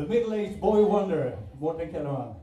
The middle-aged boy wonder, Morten Kellerman.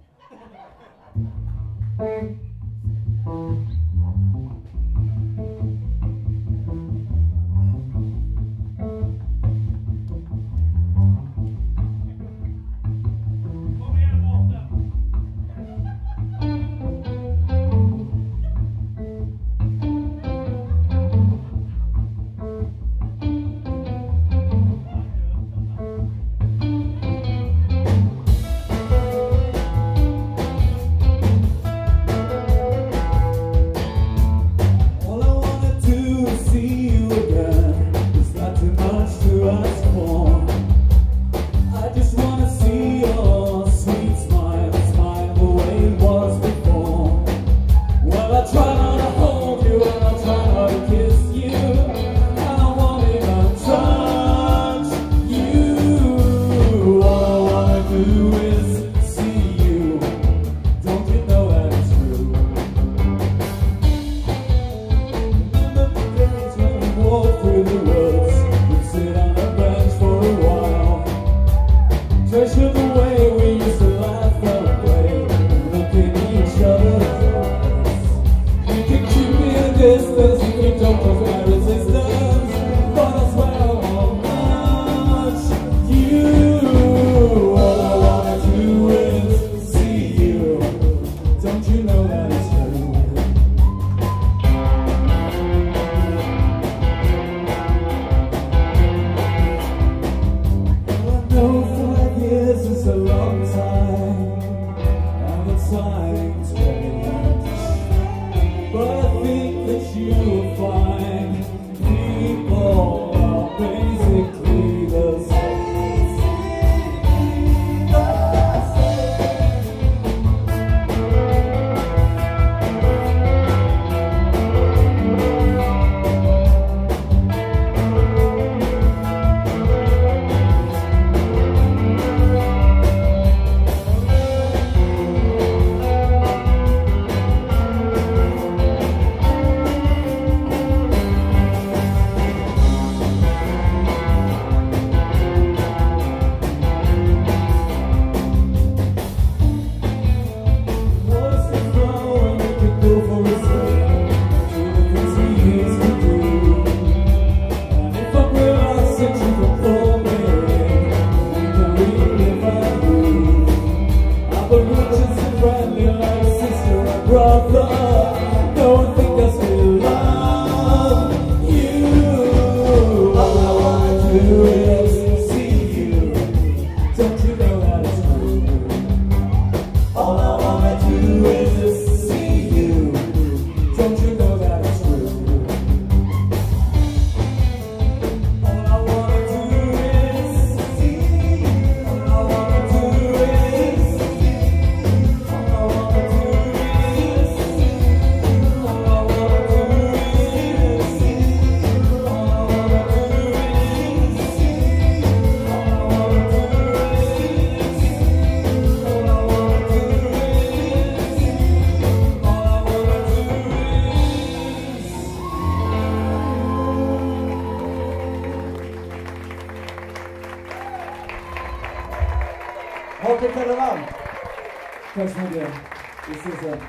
Treasure the way we used to laugh Look each can keep a distance Håkan Tellerman. Tack så mycket. Vi ses sen.